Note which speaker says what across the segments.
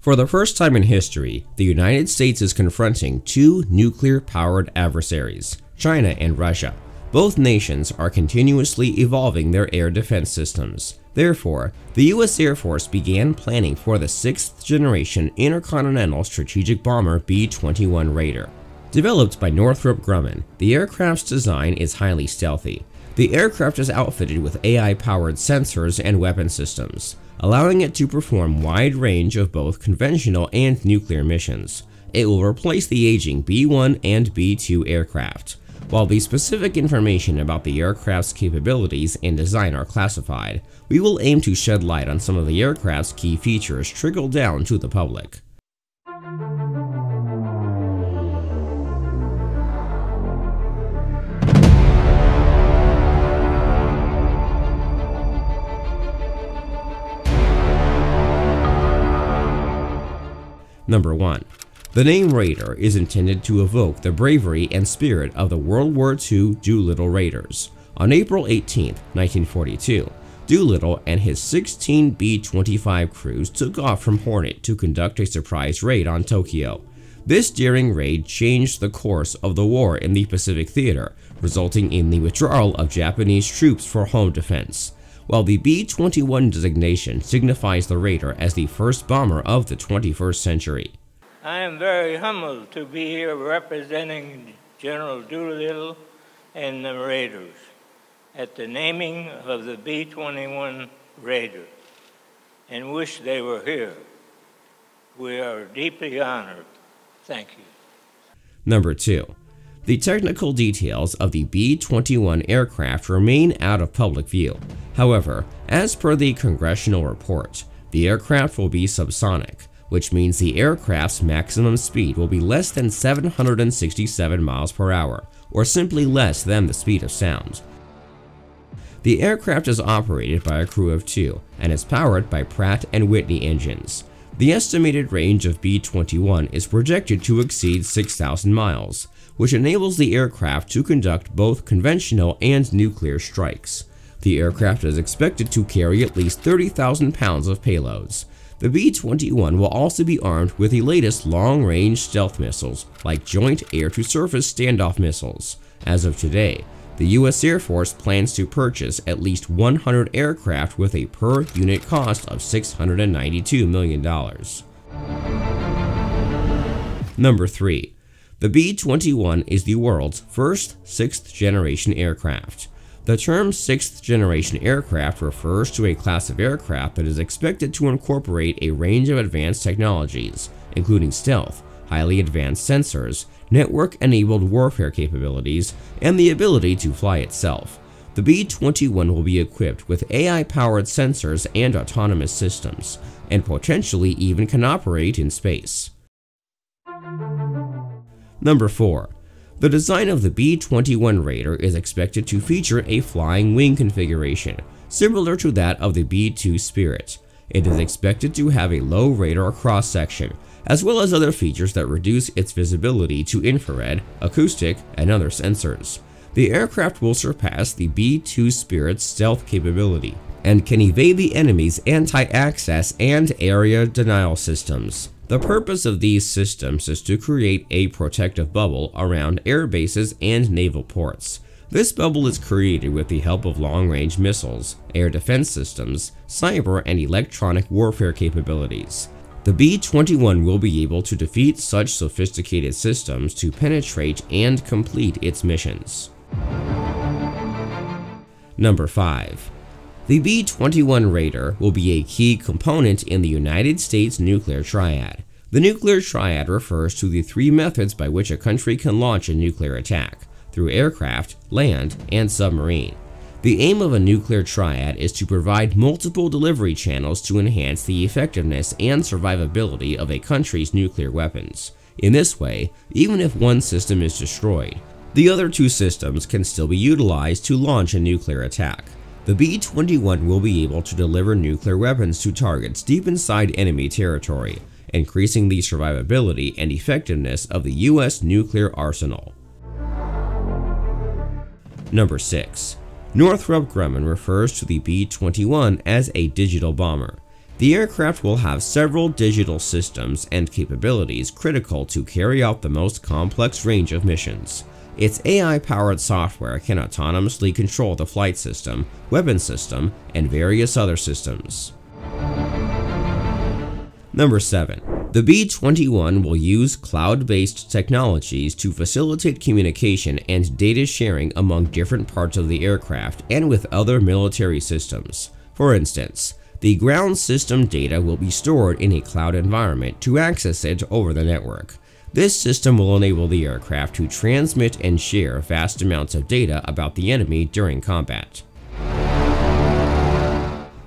Speaker 1: For the first time in history, the United States is confronting two nuclear-powered adversaries, China and Russia. Both nations are continuously evolving their air defense systems. Therefore, the US Air Force began planning for the 6th generation intercontinental strategic bomber B-21 Raider. Developed by Northrop Grumman, the aircraft's design is highly stealthy. The aircraft is outfitted with AI-powered sensors and weapon systems, allowing it to perform wide range of both conventional and nuclear missions. It will replace the aging B-1 and B-2 aircraft. While the specific information about the aircraft's capabilities and design are classified, we will aim to shed light on some of the aircraft's key features trickle down to the public. Number 1. The name Raider is intended to evoke the bravery and spirit of the World War II Doolittle Raiders. On April 18, 1942, Doolittle and his 16 B-25 crews took off from Hornet to conduct a surprise raid on Tokyo. This daring raid changed the course of the war in the Pacific Theater, resulting in the withdrawal of Japanese troops for home defense while the B-21 designation signifies the Raider as the first bomber of the 21st century.
Speaker 2: I am very humbled to be here representing General Doolittle and the Raiders at the naming of the B-21 Raider and wish they were here. We are deeply honored. Thank you.
Speaker 1: Number 2. The technical details of the B-21 aircraft remain out of public view. However, as per the congressional report, the aircraft will be subsonic, which means the aircraft's maximum speed will be less than 767 miles per hour, or simply less than the speed of sound. The aircraft is operated by a crew of two and is powered by Pratt & Whitney engines. The estimated range of B-21 is projected to exceed 6,000 miles, which enables the aircraft to conduct both conventional and nuclear strikes. The aircraft is expected to carry at least 30,000 pounds of payloads. The B-21 will also be armed with the latest long-range stealth missiles, like Joint Air-to-Surface Standoff Missiles. As of today, the U.S. Air Force plans to purchase at least 100 aircraft with a per-unit cost of $692 million. Number 3. The B-21 is the world's first sixth-generation aircraft. The term sixth-generation aircraft refers to a class of aircraft that is expected to incorporate a range of advanced technologies, including stealth, highly advanced sensors, network-enabled warfare capabilities, and the ability to fly itself. The B-21 will be equipped with AI-powered sensors and autonomous systems, and potentially even can operate in space. Number 4. The design of the B-21 Raider is expected to feature a flying wing configuration, similar to that of the B-2 Spirit. It is expected to have a low radar cross-section, as well as other features that reduce its visibility to infrared, acoustic, and other sensors. The aircraft will surpass the B-2 Spirit's stealth capability, and can evade the enemy's anti-access and area denial systems. The purpose of these systems is to create a protective bubble around air bases and naval ports. This bubble is created with the help of long-range missiles, air defense systems, cyber and electronic warfare capabilities. The B-21 will be able to defeat such sophisticated systems to penetrate and complete its missions. Number 5. The B-21 Raider will be a key component in the United States nuclear triad. The nuclear triad refers to the three methods by which a country can launch a nuclear attack, through aircraft, land, and submarine. The aim of a nuclear triad is to provide multiple delivery channels to enhance the effectiveness and survivability of a country's nuclear weapons. In this way, even if one system is destroyed, the other two systems can still be utilized to launch a nuclear attack. The B-21 will be able to deliver nuclear weapons to targets deep inside enemy territory, increasing the survivability and effectiveness of the U.S. nuclear arsenal. Number 6. Northrop Grumman refers to the B-21 as a digital bomber. The aircraft will have several digital systems and capabilities critical to carry out the most complex range of missions. Its AI-powered software can autonomously control the flight system, weapon system, and various other systems. Number 7. The B-21 will use cloud-based technologies to facilitate communication and data sharing among different parts of the aircraft and with other military systems. For instance, the ground system data will be stored in a cloud environment to access it over the network. This system will enable the aircraft to transmit and share vast amounts of data about the enemy during combat.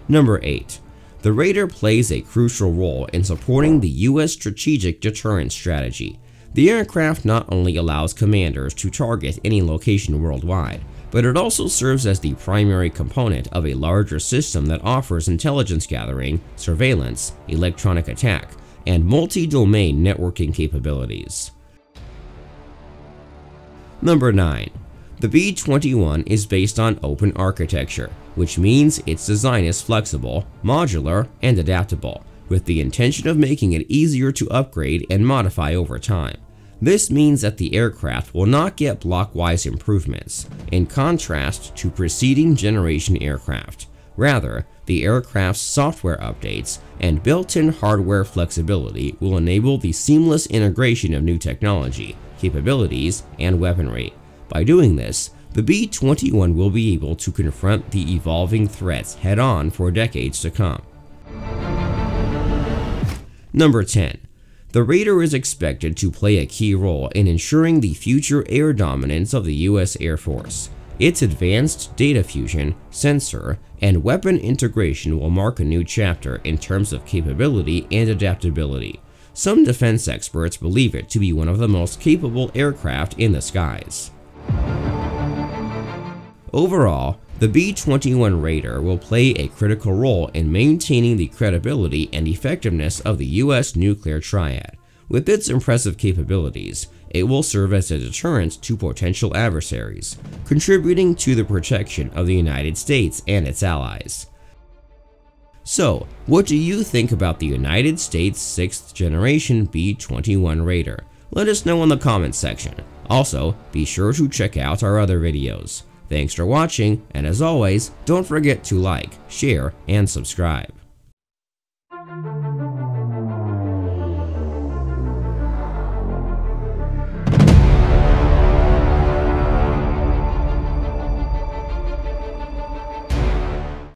Speaker 1: Number 8. The Raider plays a crucial role in supporting the U.S. strategic deterrence strategy. The aircraft not only allows commanders to target any location worldwide, but it also serves as the primary component of a larger system that offers intelligence gathering, surveillance, electronic attack, and multi-domain networking capabilities. Number 9. The B-21 is based on open architecture, which means its design is flexible, modular, and adaptable, with the intention of making it easier to upgrade and modify over time. This means that the aircraft will not get blockwise improvements, in contrast to preceding generation aircraft. Rather, the aircraft's software updates and built-in hardware flexibility will enable the seamless integration of new technology, capabilities, and weaponry. By doing this, the B-21 will be able to confront the evolving threats head-on for decades to come. Number 10. The Raider is expected to play a key role in ensuring the future air dominance of the U.S. Air Force. Its advanced data fusion, sensor, and weapon integration will mark a new chapter in terms of capability and adaptability. Some defense experts believe it to be one of the most capable aircraft in the skies. Overall, the B-21 Raider will play a critical role in maintaining the credibility and effectiveness of the U.S. nuclear triad. With its impressive capabilities, it will serve as a deterrent to potential adversaries, contributing to the protection of the United States and its allies. So, what do you think about the United States 6th generation B-21 Raider? Let us know in the comments section. Also, be sure to check out our other videos. Thanks for watching, and as always, don't forget to like, share, and subscribe.